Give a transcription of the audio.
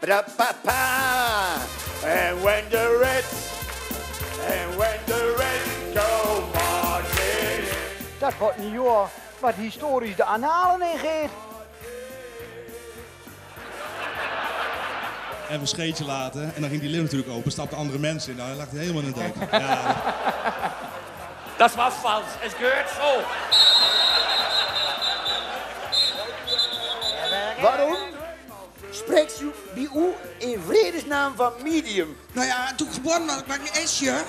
Ba-da-pa-pa. And when the Reds, and when the Reds go marching in. Dat wordt een jaar wat historisch de analen ingeeft. Even een scheetje laten. En dan ging die lift natuurlijk open. Stapten andere mensen in. Nou, hij lag hij helemaal in de dood. Ja, Das war falsch. Es gehört so. Waarom spreekt u bij u in vredesnaam van medium? Nou ja, toen geboren was, ik een esje.